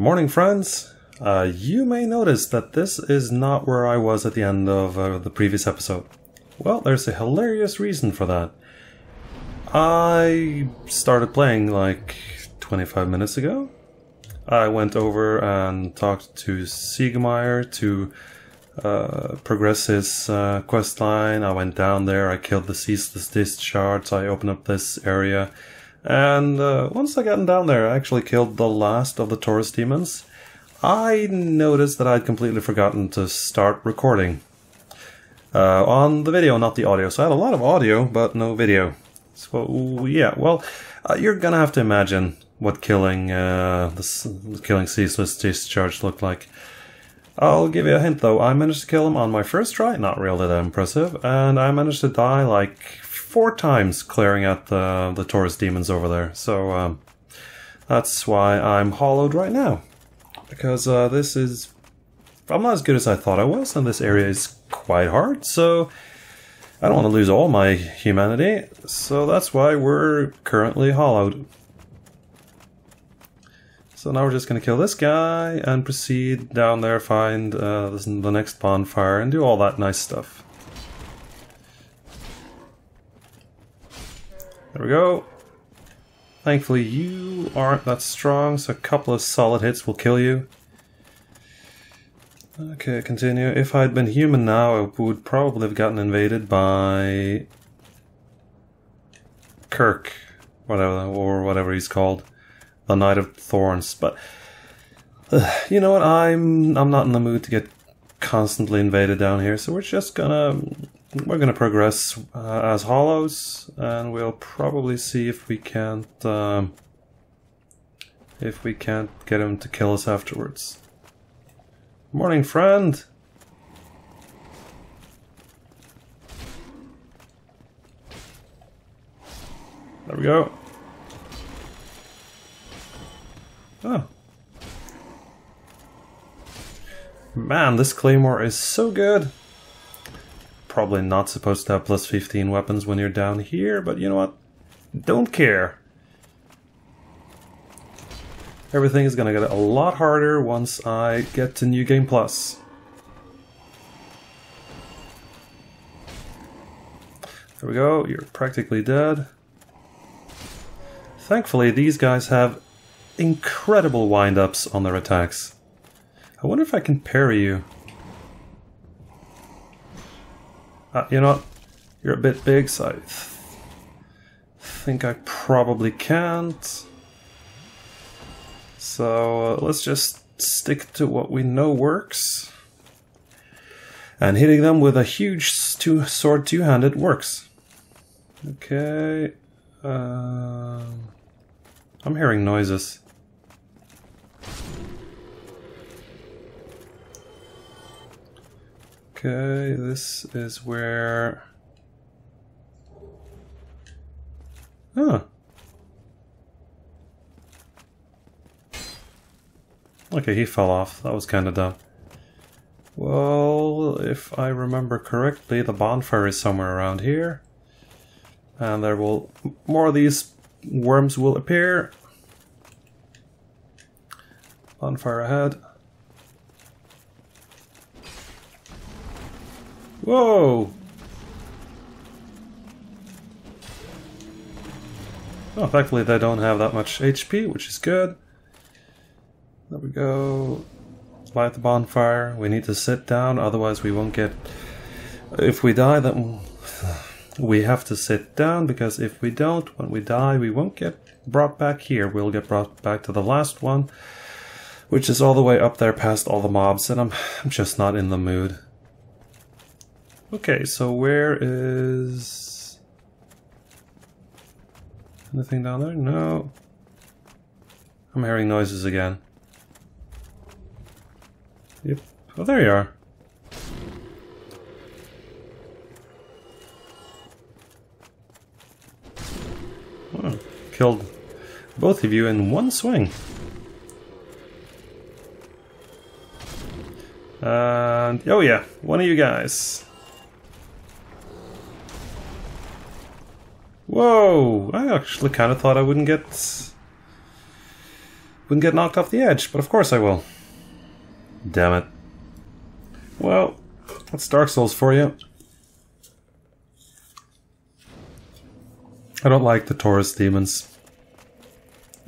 Morning, friends. Uh, you may notice that this is not where I was at the end of uh, the previous episode. Well, there's a hilarious reason for that. I started playing like 25 minutes ago. I went over and talked to Siegmeyer to uh, progress his uh, quest line. I went down there, I killed the ceaseless discharge, I opened up this area. And uh, once I got down there, I actually killed the last of the Taurus demons. I noticed that I'd completely forgotten to start recording. Uh, on the video, not the audio. So I had a lot of audio, but no video. So yeah, well, uh, you're gonna have to imagine what killing uh, this killing ceaseless discharge looked like. I'll give you a hint though. I managed to kill him on my first try, not really that impressive, and I managed to die like four times clearing out the the Taurus demons over there. So um, that's why I'm hollowed right now because uh, this is I'm not as good as I thought I was, and this area is quite hard. So I don't want to lose all my humanity. So that's why we're currently hollowed. So now we're just going to kill this guy and proceed down there, find uh, the next bonfire, and do all that nice stuff. There we go. Thankfully you aren't that strong, so a couple of solid hits will kill you. Okay, continue. If I'd been human now, I would probably have gotten invaded by... Kirk, whatever, or whatever he's called the Knight of Thorns. But uh, you know what? I'm I'm not in the mood to get constantly invaded down here. So we're just gonna we're gonna progress uh, as hollows, and we'll probably see if we can't um, if we can't get him to kill us afterwards. Morning, friend. There we go. Oh. Man, this claymore is so good. Probably not supposed to have plus 15 weapons when you're down here, but you know what? Don't care. Everything is gonna get a lot harder once I get to New Game Plus. There we go, you're practically dead. Thankfully, these guys have incredible wind-ups on their attacks. I wonder if I can parry you. Uh, you know? You're a bit big, so I th think I probably can't. So uh, let's just stick to what we know works. And hitting them with a huge two sword two-handed works. Okay. Uh, I'm hearing noises. Okay, this is where... Huh. Okay, he fell off. That was kind of dumb. Well, if I remember correctly, the bonfire is somewhere around here. And there will... More of these worms will appear. Bonfire ahead. Whoa! Oh, thankfully they don't have that much HP, which is good. There we go. Light the bonfire. We need to sit down, otherwise we won't get... If we die, then we have to sit down, because if we don't, when we die, we won't get brought back here. We'll get brought back to the last one, which is all the way up there past all the mobs, and I'm, I'm just not in the mood. Okay, so where is... Anything down there? No. I'm hearing noises again. Yep. Oh, there you are. Oh, killed both of you in one swing. And, oh yeah, one of you guys. Whoa! I actually kind of thought I wouldn't get wouldn't get knocked off the edge, but of course I will. Damn it. Well, that's Dark Souls for you. I don't like the Taurus demons.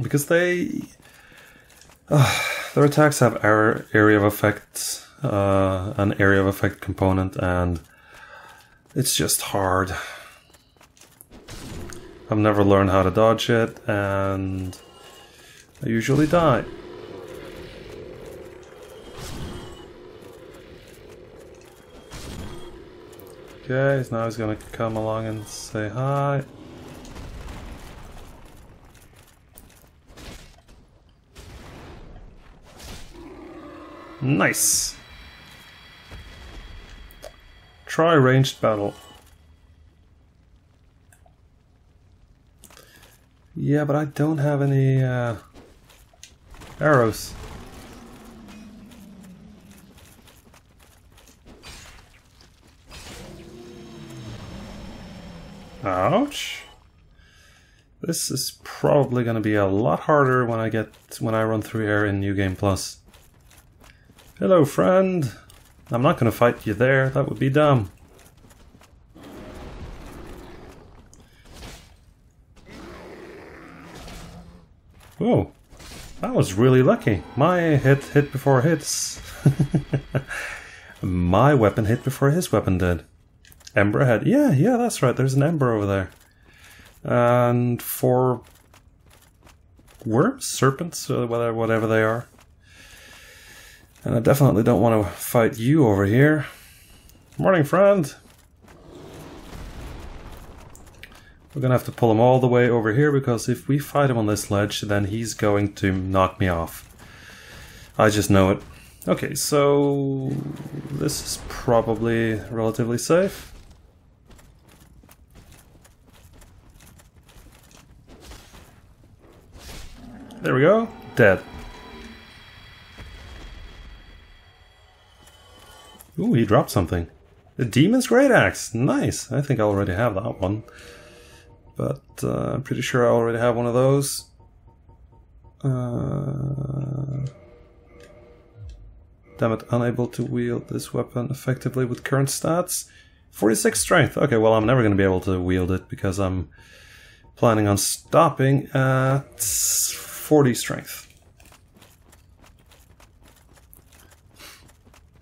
Because they... Uh, their attacks have area of effect, uh, an area of effect component, and it's just hard. I've never learned how to dodge it, and I usually die. Okay, now he's gonna come along and say hi. Nice! Try ranged battle. Yeah, but I don't have any uh, arrows. Ouch. This is probably going to be a lot harder when I get when I run through here in New Game Plus. Hello, friend. I'm not going to fight you there. That would be dumb. Oh, Whoa. That was really lucky. My hit hit before hits. My weapon hit before his weapon did. Ember head. Yeah, yeah, that's right. There's an ember over there. And for worms, serpents, uh, whatever, whatever they are. And I definitely don't want to fight you over here. Morning, friend. We're gonna have to pull him all the way over here because if we fight him on this ledge, then he's going to knock me off. I just know it. Okay, so this is probably relatively safe. There we go. Dead. Ooh, he dropped something. The Demon's Great Axe. Nice. I think I already have that one. But uh, I'm pretty sure I already have one of those. Uh, damn it, unable to wield this weapon effectively with current stats. 46 strength. Okay, well, I'm never going to be able to wield it because I'm planning on stopping at 40 strength.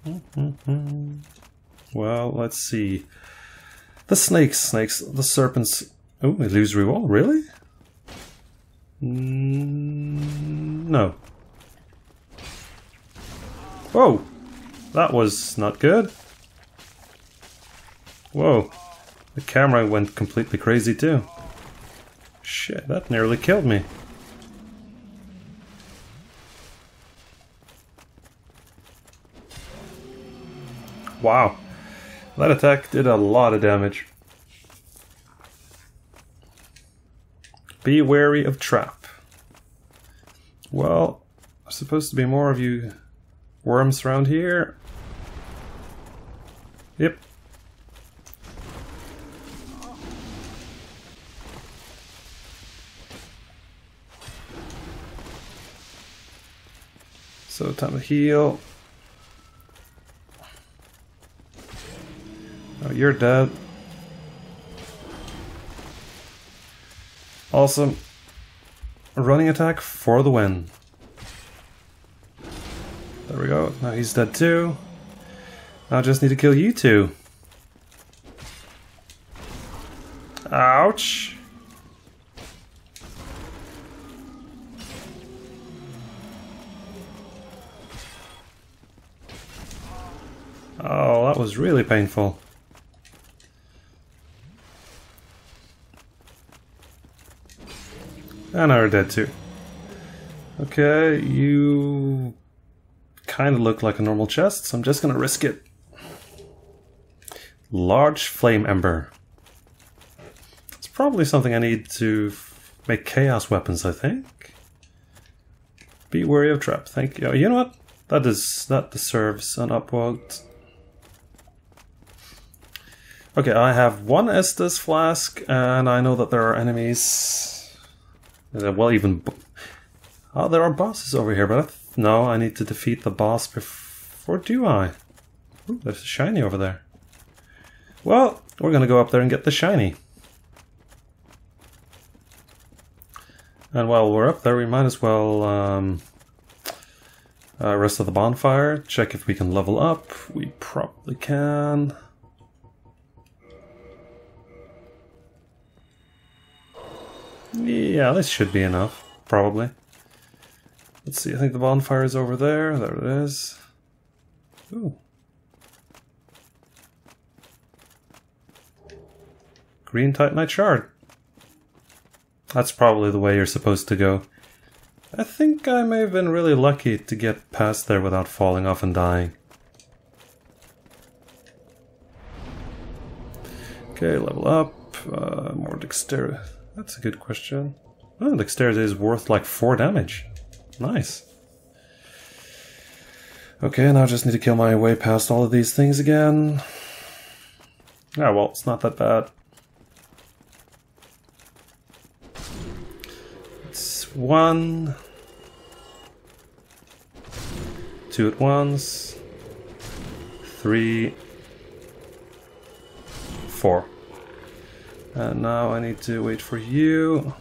Well, let's see. The snakes, snakes, the serpents. Oh, illusory wall, really? Mm, no. Whoa! That was not good. Whoa. The camera went completely crazy too. Shit, that nearly killed me. Wow. That attack did a lot of damage. Be wary of trap. Well, there's supposed to be more of you worms around here. Yep. So time to heal. Oh, you're dead. Awesome. Running attack for the win. There we go. Now he's dead too. I just need to kill you two. Ouch. Oh, that was really painful. And are dead too. Okay, you kind of look like a normal chest, so I'm just gonna risk it. Large flame ember. It's probably something I need to make chaos weapons, I think. Be wary of trap. Thank you. You know what? That is that deserves an upvote. Okay, I have one Estus flask, and I know that there are enemies well, even Oh, there are bosses over here, but no, I need to defeat the boss before, do I? Ooh, there's a shiny over there. Well, we're gonna go up there and get the shiny. And while we're up there, we might as well um, uh, rest of the bonfire, check if we can level up. We probably can. Yeah, this should be enough, probably. Let's see, I think the bonfire is over there. There it is. Ooh. Green Titanite Shard. That's probably the way you're supposed to go. I think I may have been really lucky to get past there without falling off and dying. Okay, level up. Uh, more dexterity. That's a good question. Oh, dexterity is worth like 4 damage. Nice. Okay, now I just need to kill my way past all of these things again. Ah, well, it's not that bad. It's one. Two at once. Three. Four. And now I need to wait for you.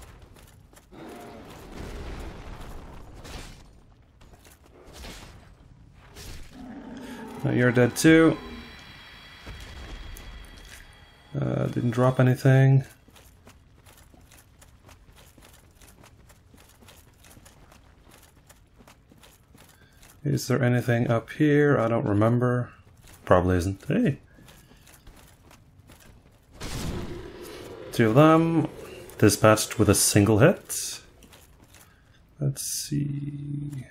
Now you're dead too. Uh, didn't drop anything. Is there anything up here? I don't remember. Probably isn't. Hey. Two of them. Dispatched with a single hit. Let's see.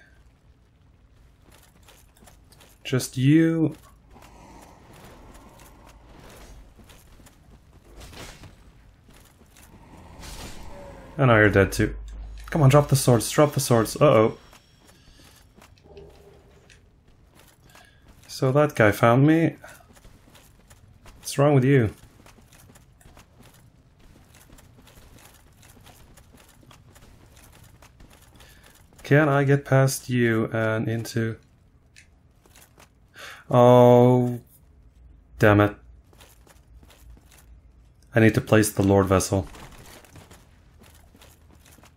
Just you. Oh, and now you're dead too. Come on, drop the swords, drop the swords. Uh-oh. So that guy found me. What's wrong with you? Can I get past you and into... Oh... Damn it. I need to place the Lord Vessel.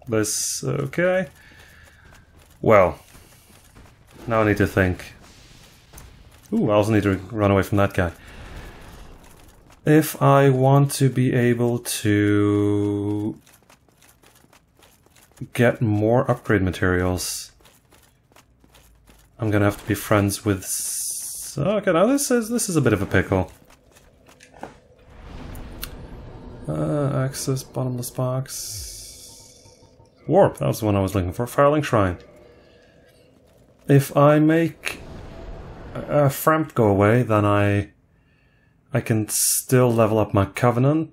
This... okay. Well. Now I need to think. Ooh, I also need to run away from that guy. If I want to be able to get more upgrade materials, I'm gonna have to be friends with. Okay, now this is this is a bit of a pickle. Uh, access bottomless box. Warp. That was the one I was looking for. Firelink Shrine. If I make a Frampt go away, then I I can still level up my Covenant.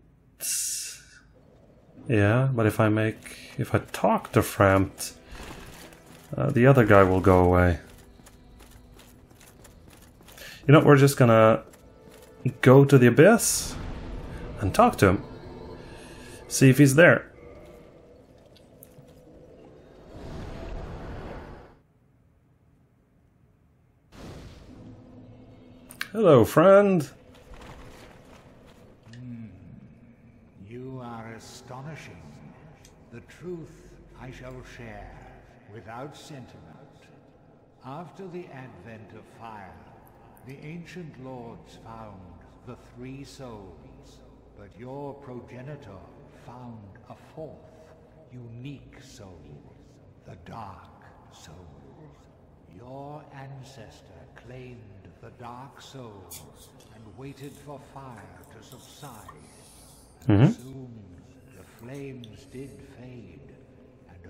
Yeah, but if I make if I talk to Frampt, uh, the other guy will go away. You know, we're just gonna go to the abyss and talk to him. See if he's there. Hello, friend. Mm, you are astonishing. The truth I shall share without sentiment. After the advent of fire, the ancient lords found the three souls, but your progenitor found a fourth, unique soul, the Dark Soul. Your ancestor claimed the Dark Soul and waited for fire to subside. And Mhm. soon the flames did fade,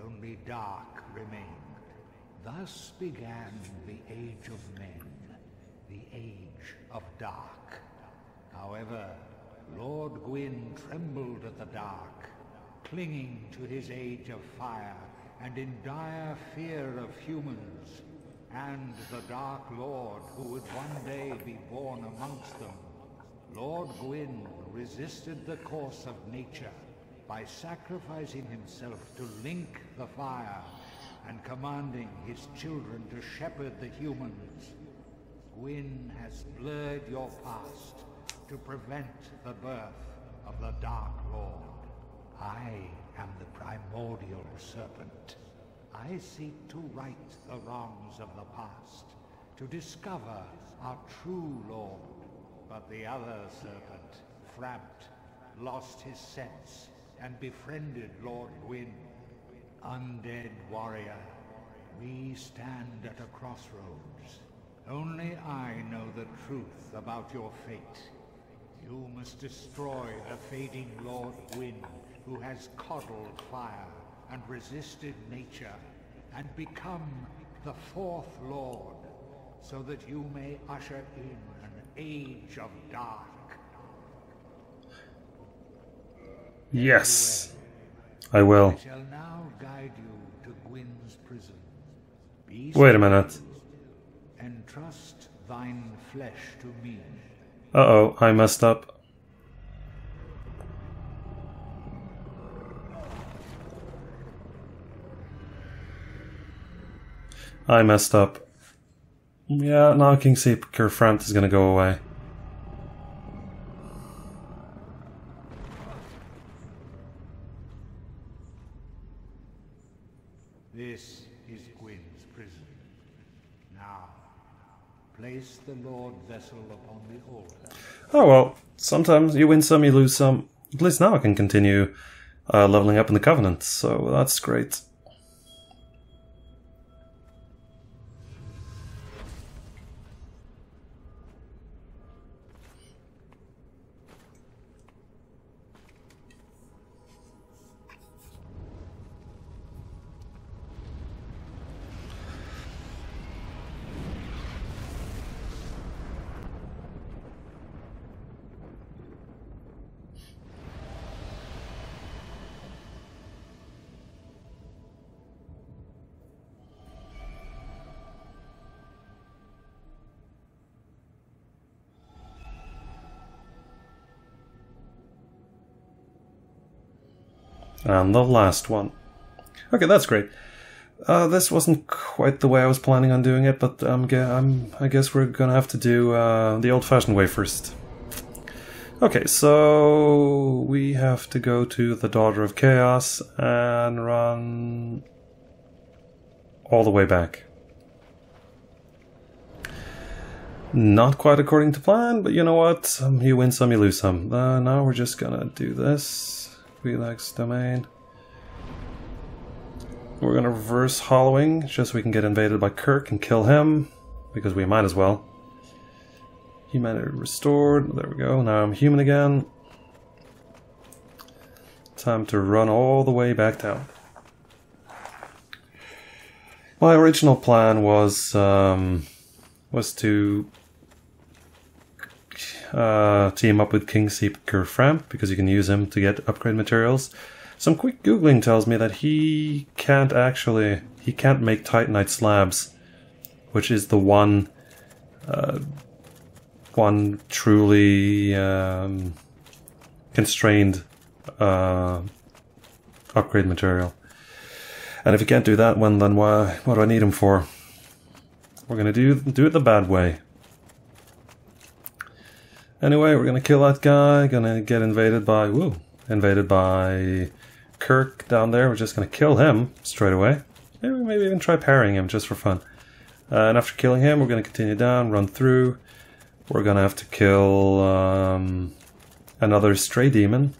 only dark remained. Thus began the Age of Men, the Age of Dark. However, Lord Gwyn trembled at the dark, clinging to his Age of Fire and in dire fear of humans and the Dark Lord who would one day be born amongst them. Lord Gwyn resisted the course of nature by sacrificing himself to link the fire and commanding his children to shepherd the humans. Gwyn has blurred your past to prevent the birth of the Dark Lord. I am the primordial serpent. I seek to right the wrongs of the past, to discover our true Lord. But the other serpent, Frampt, lost his sense and befriended Lord Gwyn. Undead warrior, we stand at a crossroads. Only I know the truth about your fate. You must destroy the fading Lord Gwyn, who has coddled fire and resisted nature, and become the fourth Lord, so that you may usher in an age of dark. Yes, I will. I shall now guide you to Gwyn's prison. Be Wait a minute. Entrust thine flesh to me. Uh oh, I messed up. I messed up. Yeah, now King Seeker Frampt is gonna go away. Vessel upon the. Oh well, sometimes you win some, you lose some. At least now I can continue uh, leveling up in the Covenant, so that's great. And the last one. Okay, that's great. Uh, this wasn't quite the way I was planning on doing it, but um, I'm, I guess we're gonna have to do uh, the old-fashioned way first. Okay, so we have to go to the Daughter of Chaos and run all the way back. Not quite according to plan, but you know what? Um, you win some, you lose some. Uh, now we're just gonna do this. Relax domain. We're gonna reverse hollowing just so we can get invaded by Kirk and kill him, because we might as well. Humanity restored. There we go. Now I'm human again. Time to run all the way back down. My original plan was um, was to uh, team up with King Seeker Frampt because you can use him to get upgrade materials. Some quick googling tells me that he can't actually he can't make Titanite slabs, which is the one uh, one truly um, constrained uh, upgrade material. And if you can't do that one, then why what do I need him for? We're gonna do do it the bad way. Anyway, we're gonna kill that guy. Gonna get invaded by woo, invaded by Kirk down there. We're just gonna kill him straight away. Maybe maybe even try parrying him just for fun. Uh, and after killing him, we're gonna continue down, run through. We're gonna have to kill um, another stray demon.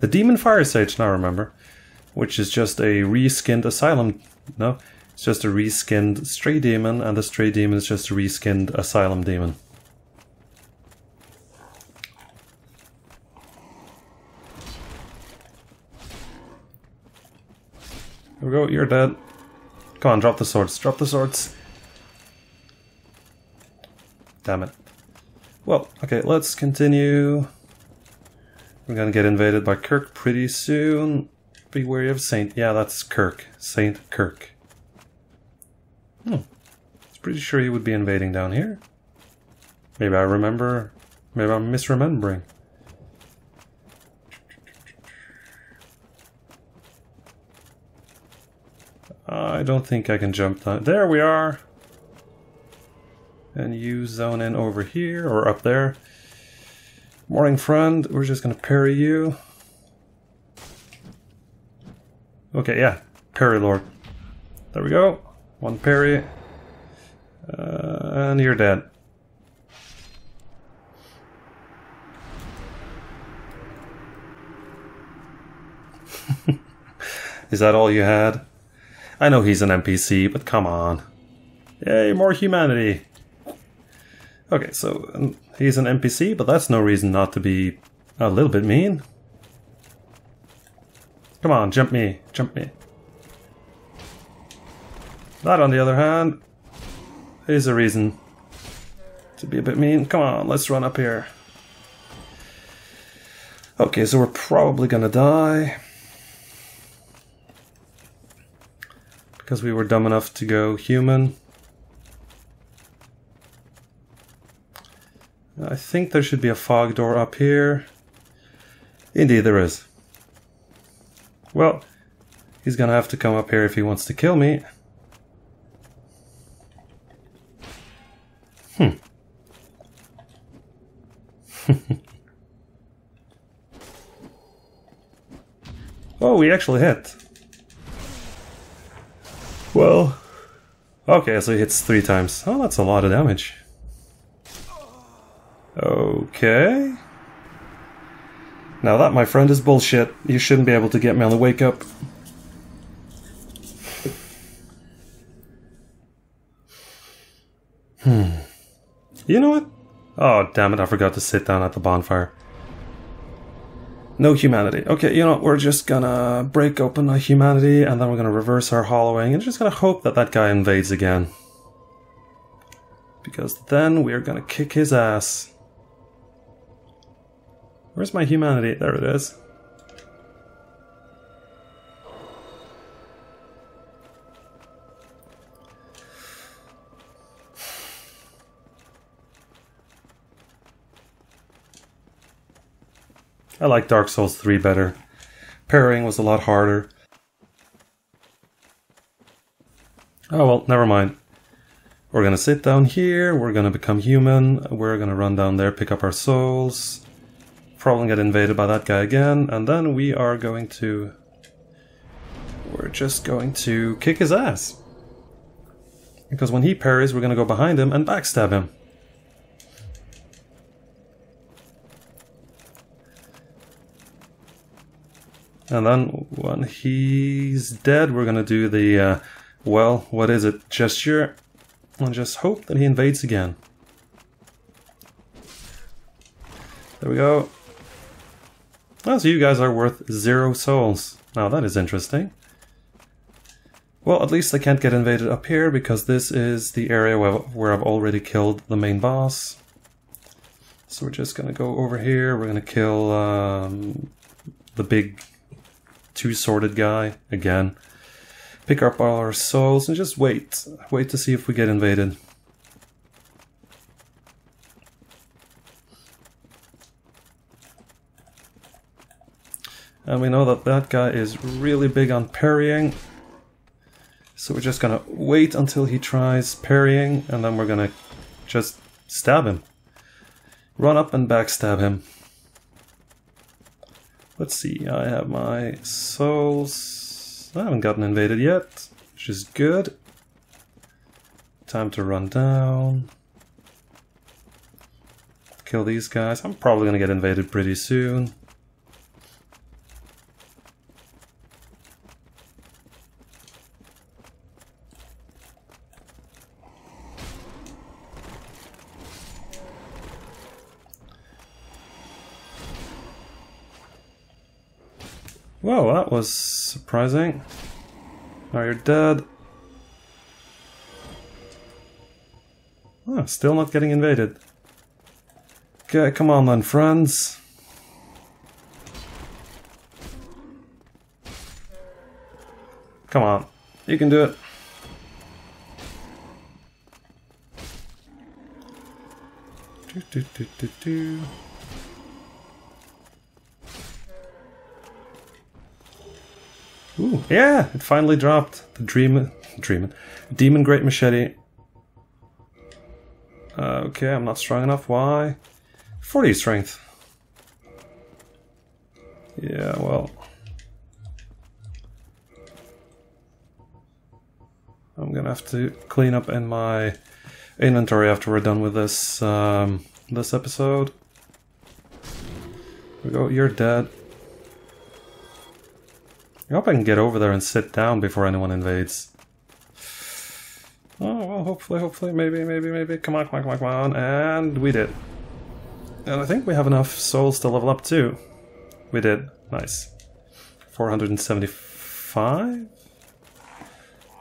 The demon fire sage now remember, which is just a reskinned asylum. No, it's just a reskinned stray demon, and the stray demon is just a reskinned asylum demon. There we go, you're dead. Come on, drop the swords, drop the swords. Damn it. Well, okay, let's continue. We're gonna get invaded by Kirk pretty soon. Be wary of Saint. Yeah, that's Kirk. Saint Kirk. Hmm. I was pretty sure he would be invading down here. Maybe I remember. Maybe I'm misremembering. Don't think I can jump down. There we are. And you zone in over here or up there. Morning, friend. We're just gonna parry you. Okay, yeah. Parry Lord. There we go. One parry. Uh, and you're dead. Is that all you had? I know he's an NPC, but come on. Yay, more humanity! Okay, so um, he's an NPC, but that's no reason not to be a little bit mean. Come on, jump me, jump me. That, on the other hand, is a reason to be a bit mean. Come on, let's run up here. Okay, so we're probably gonna die. Because we were dumb enough to go human. I think there should be a fog door up here. Indeed, there is. Well, he's gonna have to come up here if he wants to kill me. Hmm. oh, we actually hit. Well, okay, so he hits three times. Oh, that's a lot of damage. Okay. Now that, my friend, is bullshit. You shouldn't be able to get me on the wake up. Hmm. You know what? Oh, damn it, I forgot to sit down at the bonfire. No humanity. Okay, you know what? We're just gonna break open a humanity and then we're gonna reverse our hollowing and just gonna hope that that guy invades again. Because then we're gonna kick his ass. Where's my humanity? There it is. I like Dark Souls 3 better. Parrying was a lot harder. Oh well, never mind. We're gonna sit down here, we're gonna become human, we're gonna run down there, pick up our souls, probably get invaded by that guy again, and then we are going to... We're just going to kick his ass. Because when he parries, we're gonna go behind him and backstab him. And then when he's dead, we're gonna do the, uh, well, what is it, gesture, and just hope that he invades again. There we go. Oh, so you guys are worth zero souls. Now that is interesting. Well, at least I can't get invaded up here because this is the area where, where I've already killed the main boss. So we're just gonna go over here, we're gonna kill um, the big two-sworded guy again. Pick up all our souls and just wait. Wait to see if we get invaded. And we know that that guy is really big on parrying. So we're just gonna wait until he tries parrying and then we're gonna just stab him. Run up and backstab him. Let's see, I have my souls. I haven't gotten invaded yet, which is good. Time to run down. Kill these guys. I'm probably gonna get invaded pretty soon. Whoa, that was surprising. Now you're dead. Oh, still not getting invaded. Okay, come on then, friends. Come on, you can do it. Do, do, do, do, do. Yeah, it finally dropped. The dream Dreamin. Demon Great Machete. Uh, okay, I'm not strong enough. Why? 40 strength. Yeah, well. I'm gonna have to clean up in my inventory after we're done with this um, this episode. we go. You're dead. I hope I can get over there and sit down before anyone invades. Oh, well, hopefully, hopefully, maybe, maybe, maybe. Come on, come on, come on, come on. And we did. And I think we have enough souls to level up too. We did. Nice. 475?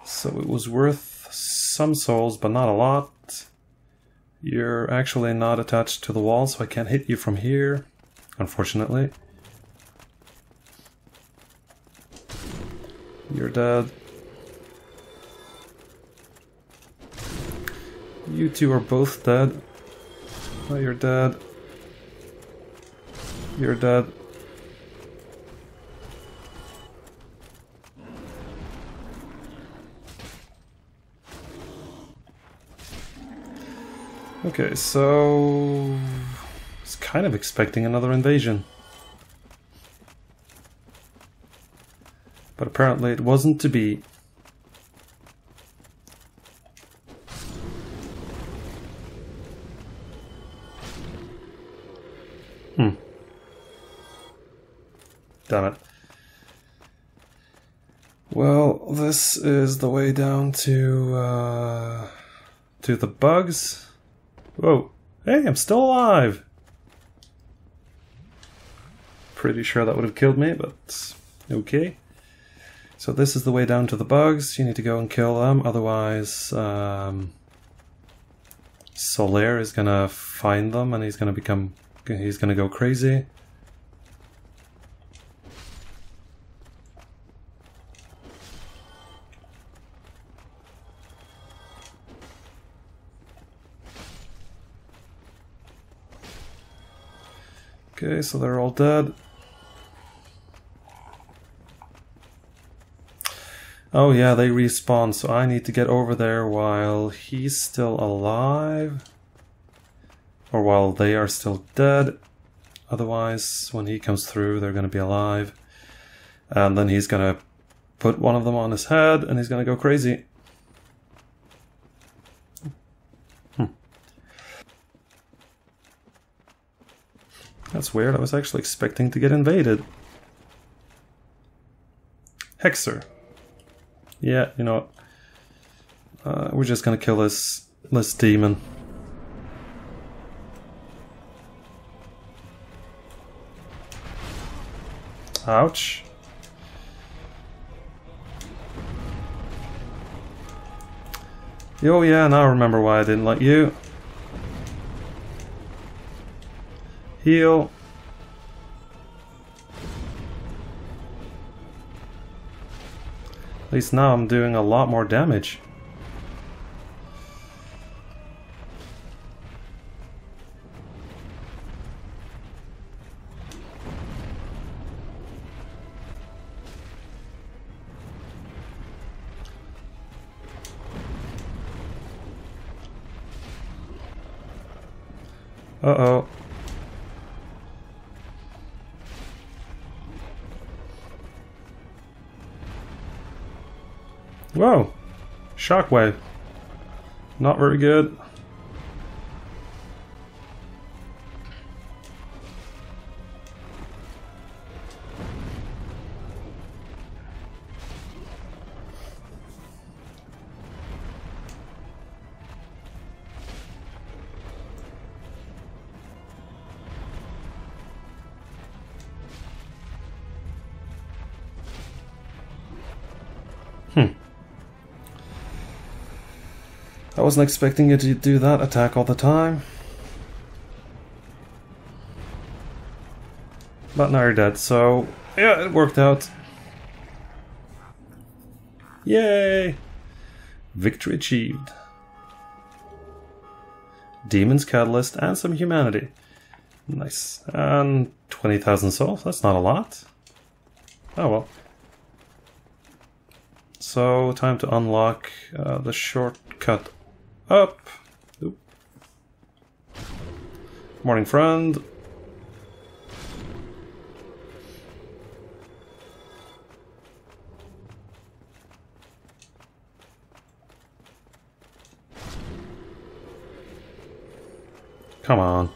So it was worth some souls, but not a lot. You're actually not attached to the wall, so I can't hit you from here, unfortunately. You're dead. You two are both dead. Oh, you're dead. You're dead. Okay, so... I was kind of expecting another invasion. But apparently it wasn't to be. Hmm. Damn it. Well, this is the way down to, uh, to the bugs. Whoa. Hey, I'm still alive! Pretty sure that would have killed me, but okay. So this is the way down to the bugs. You need to go and kill them, otherwise um, Solaire is gonna find them and he's gonna become he's gonna go crazy. Okay, so they're all dead. Oh yeah, they respawn, so I need to get over there while he's still alive. Or while they are still dead. Otherwise, when he comes through, they're going to be alive. And then he's going to put one of them on his head, and he's going to go crazy. Hmm. That's weird, I was actually expecting to get invaded. Hexer. Yeah, you know uh, we're just gonna kill this this demon. Ouch. Oh yeah, now I remember why I didn't like you. Heal. Least now I'm doing a lot more damage. Shockwave. Not very good. I wasn't expecting you to do that attack all the time. But now you're dead, so yeah, it worked out. Yay! Victory achieved. Demon's Catalyst and some humanity. Nice. And 20,000 souls, that's not a lot. Oh well. So, time to unlock uh, the shortcut up. Oop. Morning, friend. Come on.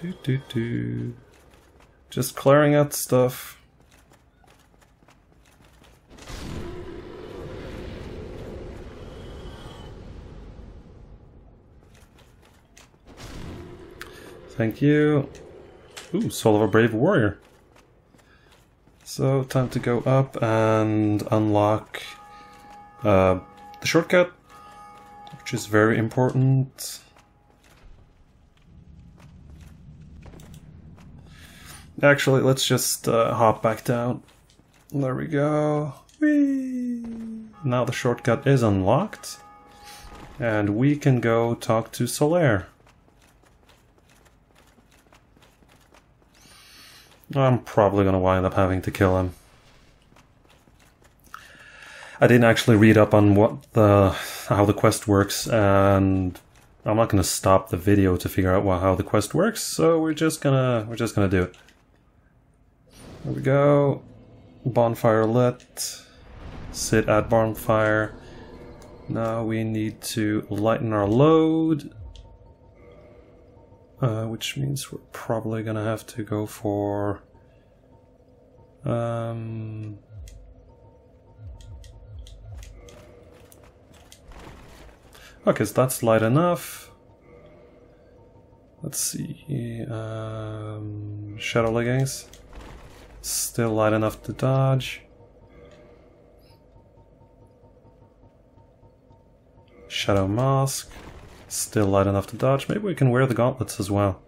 Do do do. Just clearing out stuff. Thank you. Ooh, Soul of a Brave Warrior. So, time to go up and unlock uh, the shortcut, which is very important. Actually, let's just uh, hop back down. There we go. Whee! Now the shortcut is unlocked. And we can go talk to Solaire. I'm probably going to wind up having to kill him. I didn't actually read up on what the how the quest works, and I'm not going to stop the video to figure out how the quest works. So we're just gonna we're just gonna do it. There we go. Bonfire lit. Sit at bonfire. Now we need to lighten our load. Uh, which means we're probably gonna have to go for... Um, okay, so that's light enough. Let's see... Um, shadow leggings. Still light enough to dodge. Shadow Mask. Still light enough to dodge. Maybe we can wear the gauntlets as well.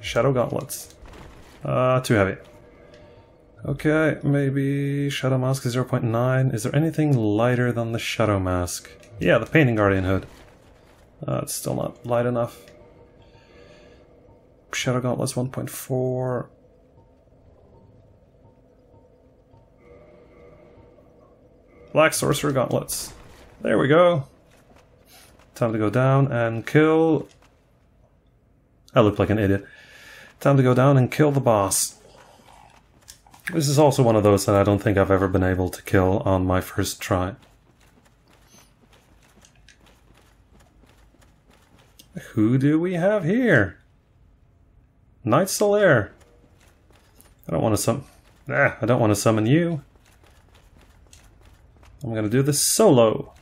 Shadow Gauntlets. Uh, too heavy. Okay, maybe Shadow Mask is 0.9. Is there anything lighter than the Shadow Mask? Yeah, the Painting Guardian Hood. Uh, it's still not light enough. Shadow Gauntlets 1.4. Black Sorcerer Gauntlets. There we go. Time to go down and kill... I look like an idiot. Time to go down and kill the boss. This is also one of those that I don't think I've ever been able to kill on my first try. Who do we have here? Knight Solaire. I don't want to summon. Ah, I don't want to summon you. I'm gonna do this solo.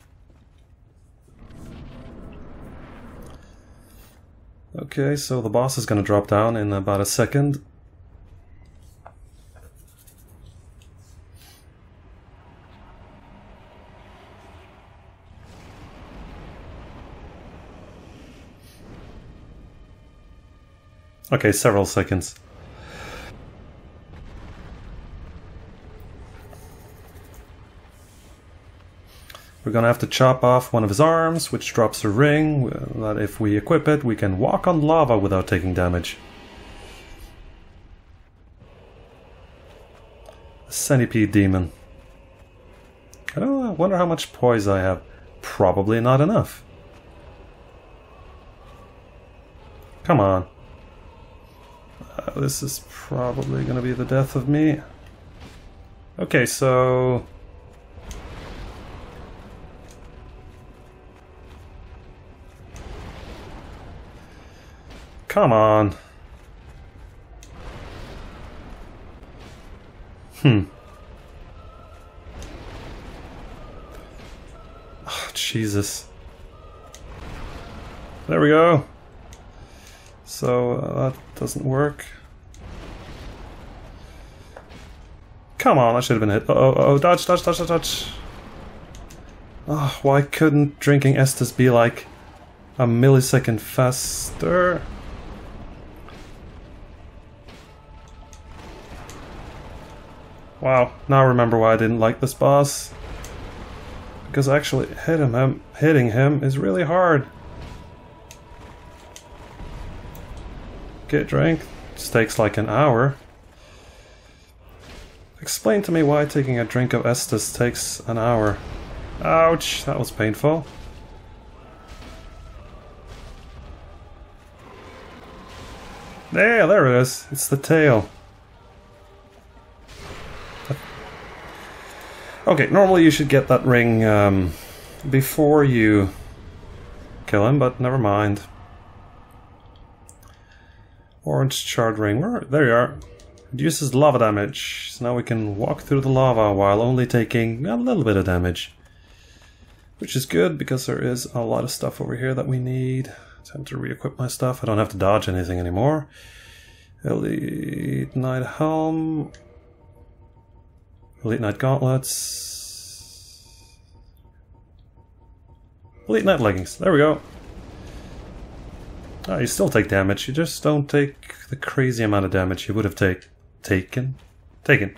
Okay, so the boss is gonna drop down in about a second. Okay, several seconds. We're gonna have to chop off one of his arms, which drops a ring, that if we equip it, we can walk on lava without taking damage. Centipede Demon. Oh, I wonder how much poise I have. Probably not enough. Come on. Uh, this is probably gonna be the death of me. Okay, so... Come on. Hmm. Oh, Jesus. There we go. So uh, that doesn't work. Come on, I should have been hit. Uh oh, oh, dodge, dodge, dodge, dodge. Oh, why couldn't drinking Estus be like a millisecond faster? Wow, now I remember why I didn't like this boss. Because actually hitting him, hitting him is really hard. Get drink. This takes like an hour. Explain to me why taking a drink of Estus takes an hour. Ouch, that was painful. There, there it is. It's the tail. Okay, normally you should get that ring um, before you kill him, but never mind. Orange charred ring. Where? There you are. Reduces lava damage. So now we can walk through the lava while only taking a little bit of damage. Which is good because there is a lot of stuff over here that we need. Time to re-equip my stuff. I don't have to dodge anything anymore. Elite Knight Helm. Elite Knight Gauntlets. Elite Knight Leggings. There we go. Oh, you still take damage. You just don't take the crazy amount of damage you would have take, taken. Taken.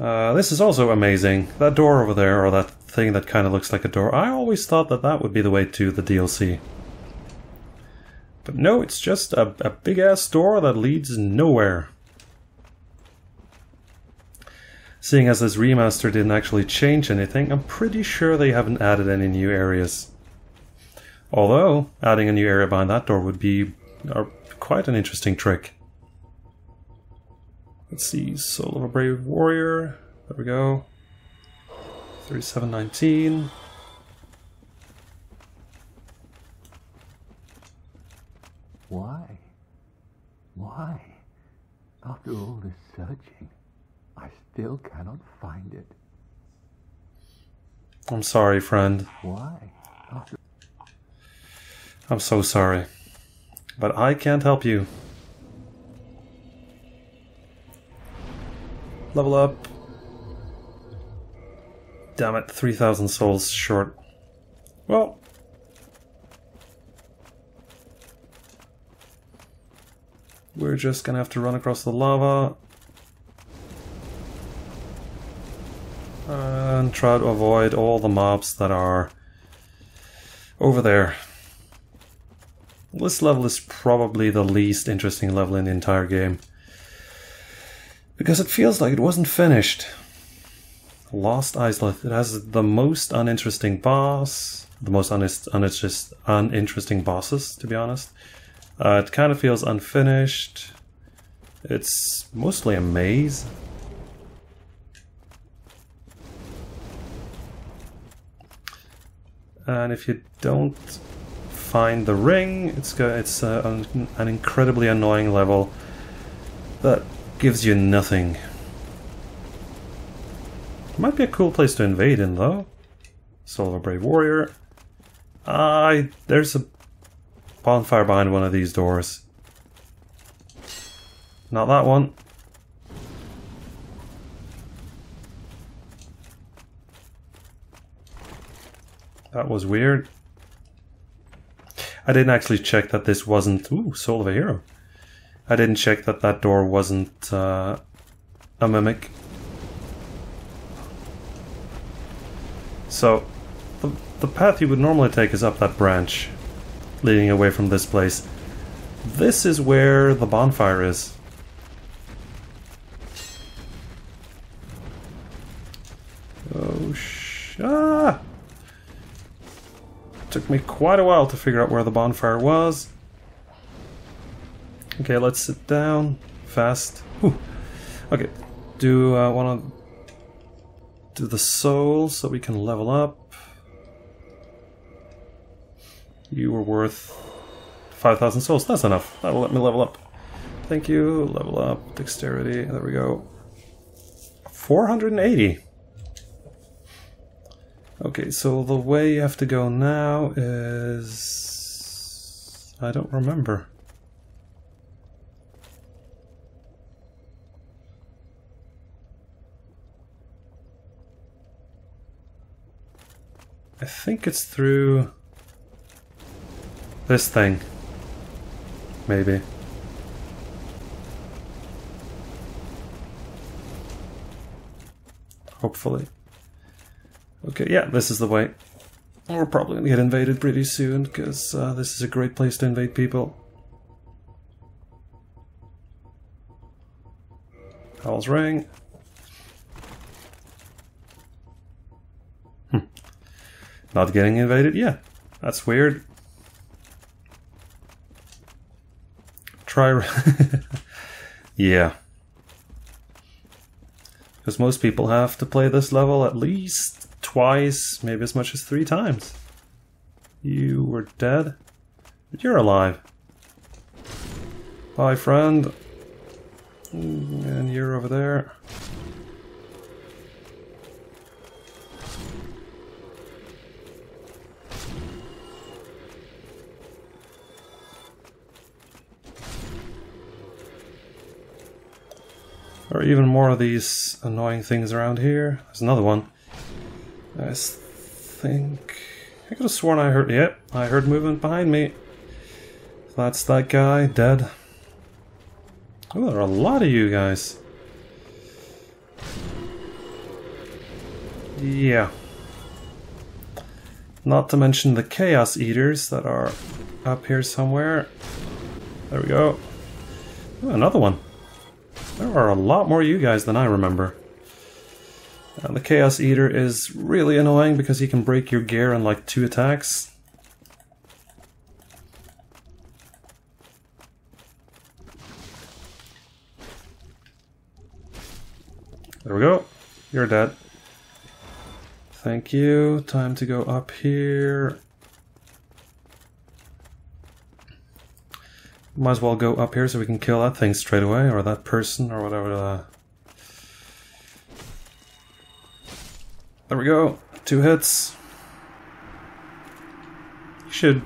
Uh, this is also amazing. That door over there, or that thing that kind of looks like a door, I always thought that that would be the way to the DLC. But no, it's just a, a big-ass door that leads nowhere. Seeing as this remaster didn't actually change anything, I'm pretty sure they haven't added any new areas. Although, adding a new area behind that door would be uh, quite an interesting trick. Let's see, Soul of a Brave Warrior. There we go. 3719. Why? Why? After all this searching, still cannot find it. I'm sorry, friend. Why? I'm so sorry. But I can't help you. Level up. Damn it, 3,000 souls short. Well. We're just gonna have to run across the lava. And try to avoid all the mobs that are over there. This level is probably the least interesting level in the entire game. Because it feels like it wasn't finished. Lost Izalith. It has the most uninteresting boss, the most uninterest, uninteresting bosses, to be honest. Uh, it kind of feels unfinished. It's mostly a maze. And if you don't find the ring, it's it's uh, an, an incredibly annoying level that gives you nothing. Might be a cool place to invade in, though. Soul of a Brave Warrior. Ah, there's a bonfire behind one of these doors. Not that one. That was weird. I didn't actually check that this wasn't... Ooh, Soul of a Hero. I didn't check that that door wasn't uh, a mimic. So, the, the path you would normally take is up that branch, leading away from this place. This is where the bonfire is. Oh, sh... Ah! Took me quite a while to figure out where the bonfire was. Okay, let's sit down fast. Whew. Okay, do uh, want to do the soul so we can level up. You were worth 5,000 souls. That's enough. That'll let me level up. Thank you. Level up. Dexterity. There we go. 480. Okay, so the way you have to go now is... I don't remember. I think it's through this thing. Maybe. Hopefully. Okay, yeah, this is the way. We're probably going to get invaded pretty soon, because uh, this is a great place to invade people. Calls Ring. Hm. Not getting invaded? Yeah, that's weird. Try... yeah. Because most people have to play this level at least twice, maybe as much as three times. You were dead? But you're alive. Bye, friend. And you're over there. There are even more of these annoying things around here. There's another one. I think... I could have sworn I heard... Yep, I heard movement behind me. That's that guy, dead. Oh, there are a lot of you guys. Yeah. Not to mention the Chaos Eaters that are up here somewhere. There we go. Ooh, another one. There are a lot more you guys than I remember. Uh, the Chaos Eater is really annoying because he can break your gear in like two attacks. There we go. You're dead. Thank you. Time to go up here. Might as well go up here so we can kill that thing straight away, or that person, or whatever. The... There we go. Two hits. You should...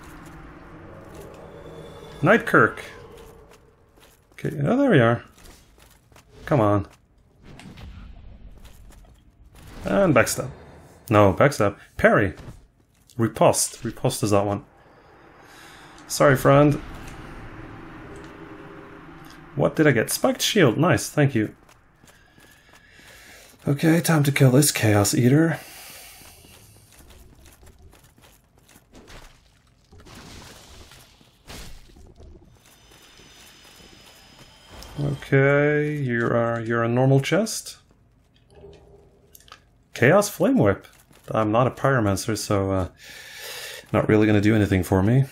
Knight Kirk! Okay, oh, there we are. Come on. And backstab. No, backstab. Parry. Riposte. Riposte is that one. Sorry, friend. What did I get? Spiked shield. Nice, thank you. Okay, time to kill this Chaos Eater. Okay, you're you're a normal chest. Chaos Flame Whip. I'm not a pyromancer, so uh, not really going to do anything for me.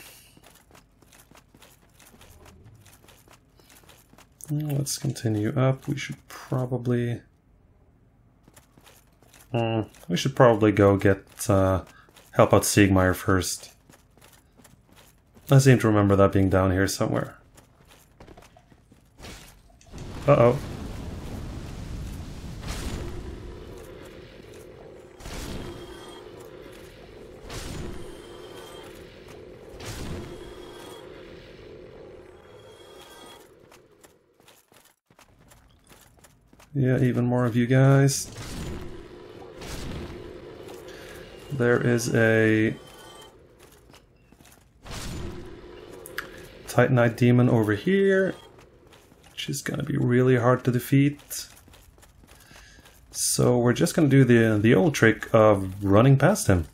Let's continue up. We should probably... Uh, we should probably go get uh, help out Siegmeyer first. I seem to remember that being down here somewhere. Uh-oh. Yeah, even more of you guys. There is a Titanite demon over here, going to be really hard to defeat. So we're just to do the the old trick of running past him.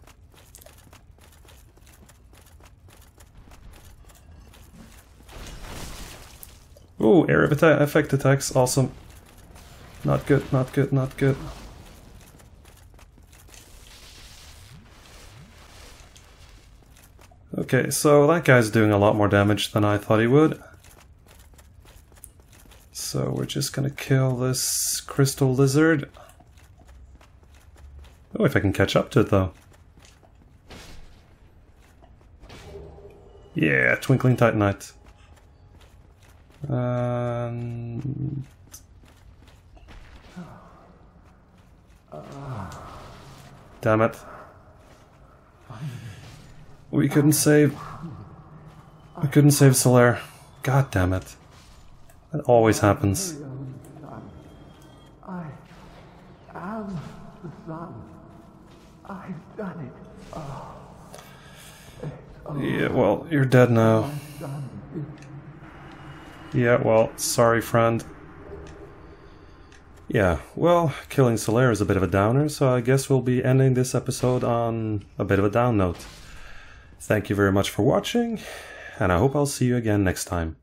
Oh, area effect attacks, awesome. Not good, not good, not good. Okay, so that guy's doing a lot more damage than I thought he would. So we're just gonna kill this crystal lizard. Oh, if I can catch up to it though. Yeah, Twinkling Titanite. And um, Damn it. We couldn't save... We couldn't save Solaire. God damn it. That always happens. I am the sun. I've done it. Oh. Yeah, well, you're dead now. Yeah, well, sorry, friend. Yeah, well, killing Solaire is a bit of a downer, so I guess we'll be ending this episode on a bit of a down note. Thank you very much for watching, and I hope I'll see you again next time.